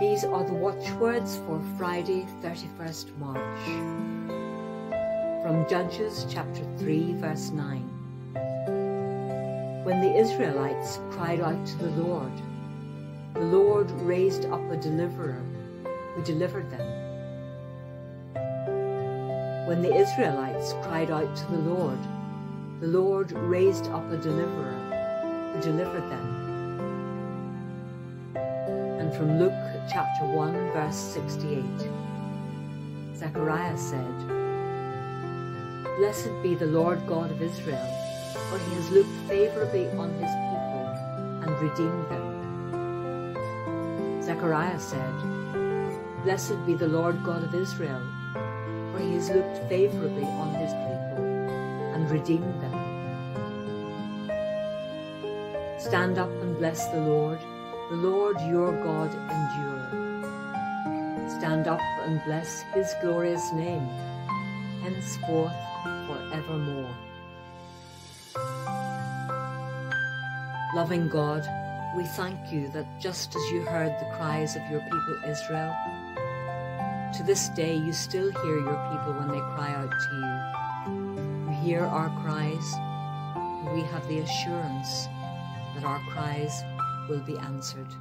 These are the watchwords for Friday, 31st March. From Judges chapter 3, verse 9. When the Israelites cried out to the Lord, the Lord raised up a deliverer who delivered them. When the Israelites cried out to the Lord, the Lord raised up a deliverer who delivered them. And from Luke chapter 1, verse 68, Zechariah said, Blessed be the Lord God of Israel, for he has looked favorably on his people and redeemed them. Zechariah said, Blessed be the Lord God of Israel, for he has looked favorably on his people and redeemed them. Stand up and bless the Lord, the Lord your God endure. Stand up and bless his glorious name, henceforth forevermore. Loving God, we thank you that just as you heard the cries of your people Israel, to this day you still hear your people when they cry out to you. You hear our cries, and we have the assurance that our cries will be answered.